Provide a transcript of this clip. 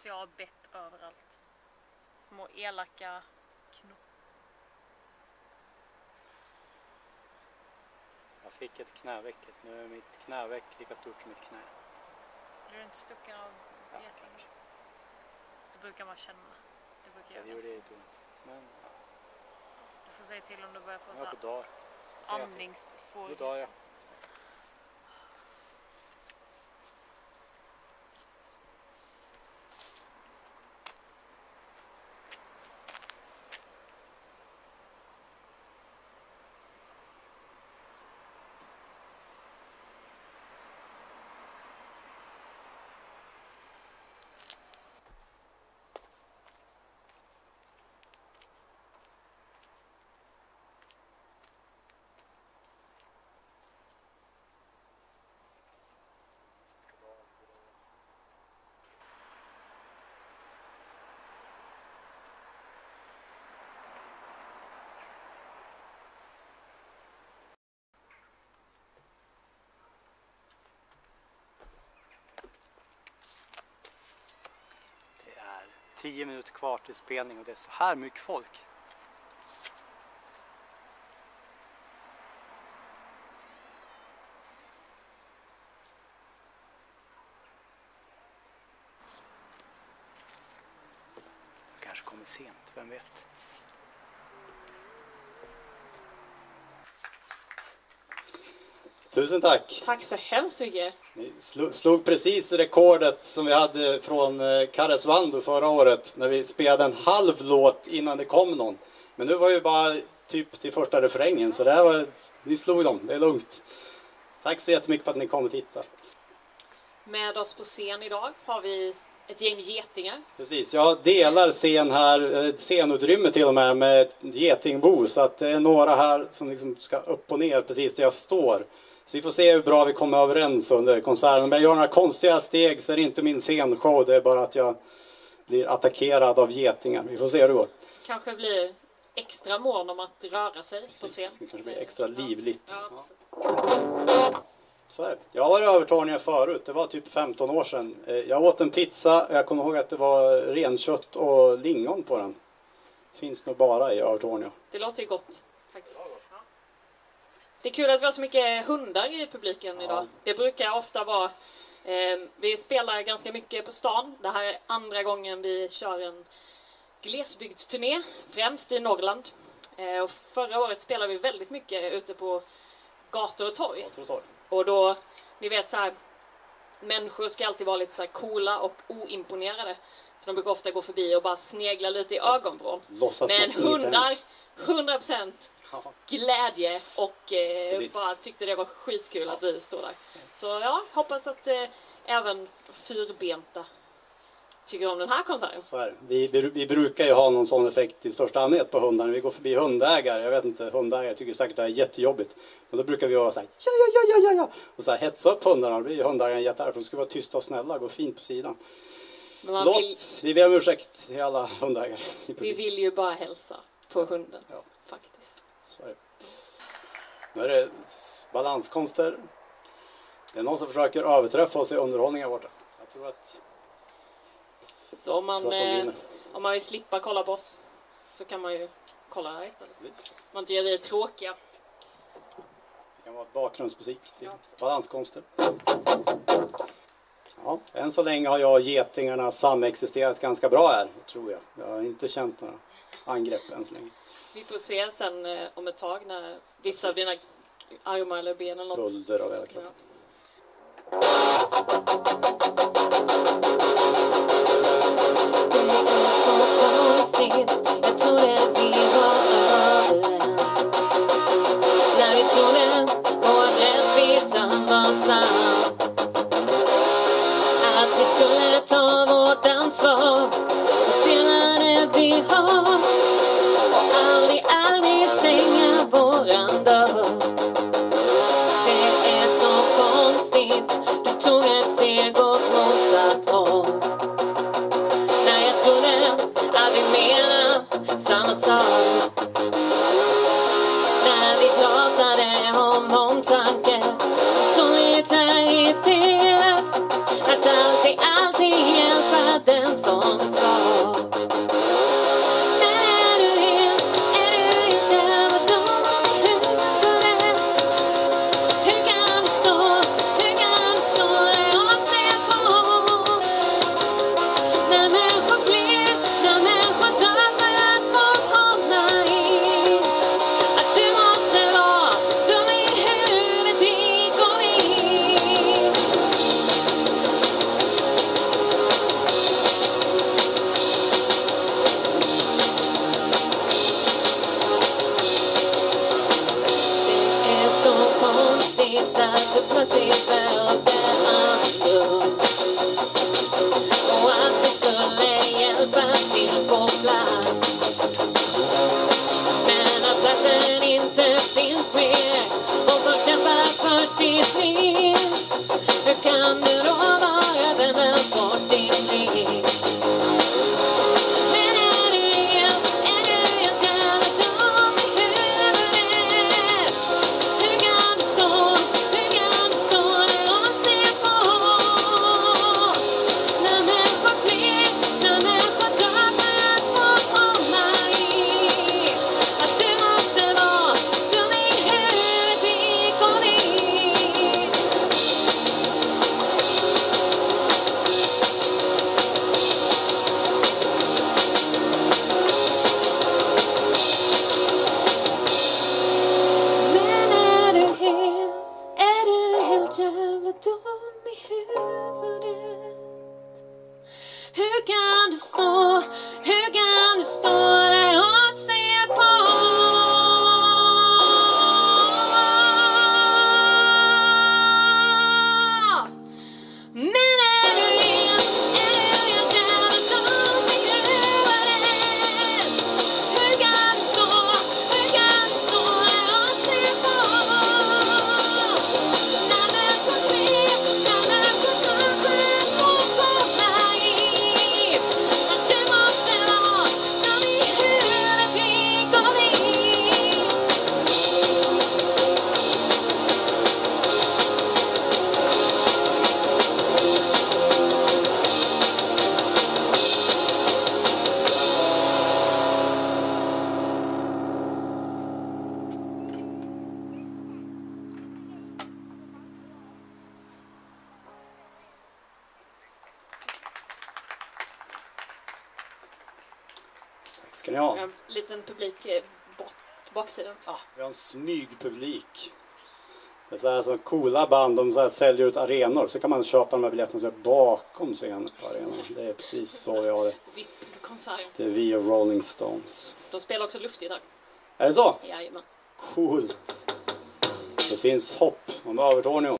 Alltså jag har bett överallt. Små elaka knopp. Jag fick ett knäveck. Nu är mitt knäveck lika stort som mitt knä. Blir du inte stucken av Ja, geting? kanske. Så brukar man känna. Det brukar Ja, jag det gjorde lite ont. Men ja, Du får säga till om du börjar få jag så här. Så andningssvårigheter. 10 minuter kvar till spelning och det är så här mycket folk. kanske kommer sent, vem vet? Tusen tack! Tack så hemskt mycket. Ni slog, precis rekordet som vi hade från eh, Karesuando förra året när vi spelade en halv låt innan det kom någon. Men nu var ju bara typ till första refrängen så det här var, ni slog dem, det är lugnt. Tack så jättemycket för att ni kom och tittade. Med oss på scen idag har vi ett gäng getingar. Precis, jag delar scen här, eh, scenutrymme till och med med ett getingbo så att det är några här som liksom ska upp och ner precis där jag står. Så vi får se hur bra vi kommer överens under konserten. Om jag gör några konstiga steg så är det inte min scenshow, det är bara att jag blir attackerad av getingar. Vi får se hur det går. Kanske blir extra mån om att röra sig på scen. Det kanske blir extra livligt. Ja, precis. Så är det. Jag var i Övertorneå förut, det var typ 15 år sedan. Eh, Jag åt en pizza, jag kommer ihåg att det var renkött och lingon på den. Finns nog bara i Övertorneå. Det låter ju gott. Det är kul att vi har så mycket hundar i publiken Ja. idag. Det brukar ofta vara eh, vi spelar ganska mycket på stan. Det här är andra gången vi kör en glesbygdsturné, främst i Norrland. Eh, och förra året spelade vi väldigt mycket ute på gator och torg. Jag tror torr. Och då, ni vet så här, människor ska alltid vara lite så coola och oimponerade. Så de brukar ofta gå förbi och bara snegla lite i ögonvrån. Men hundar, 100% Ja. Glädje och eh, bara tyckte det var skitkul att vi stod där. Så ja, hoppas att eh, även fyrbenta tycker om den här konserten. Så är det. Vi, vi, brukar ju ha någon sån effekt i största allmänhet på hundar. När vi går förbi hundägare, jag vet inte, hundägare tycker säkert det här är jättejobbigt. Men då brukar vi vara såhär, ja, ja, ja, ja, ja, ja. Och så här hetsa upp hundarna. Då blir hundägaren jättearg för de ska vara tysta och snälla, gå fint på sidan. Men Förlåt, vill, vi ber om ursäkt till alla hundägare. vi vill ju bara hälsa på hunden. Ja. Faktiskt. Så är det. Nu är det balanskonster. Det är någon som försöker överträffa oss i underhållning här borta. Jag tror att, Så om man, eh, om man vill slippa kolla på oss så kan man ju kolla där istället. Precis. Man inte gör vi tråkiga. Det kan vara bakgrundsmusik till Ja, balanskonster. Ja, än så länge har jag och getingarna samexisterat ganska bra här, tror jag. Jag har inte känt några angrepp än så länge. Vi får se sen eh, om ett tag när vissa av dina armar eller ben eller något... Bölder av hela kroppen. Ja, precis. Ska ni ha. En liten publik eh, bak, på baksidan också. Ah, vi har en smygpublik. Det är så här som coola band, de så här säljer ut arenor. Så kan man köpa de här biljetterna som är bakom scenen på arenan. Det är precis så vi har det. VIP-konsert. Det är vi och Rolling Stones. De spelar också luftgitarr. Är det så? Jajamän. Coolt. Det finns hopp om Övertorneå.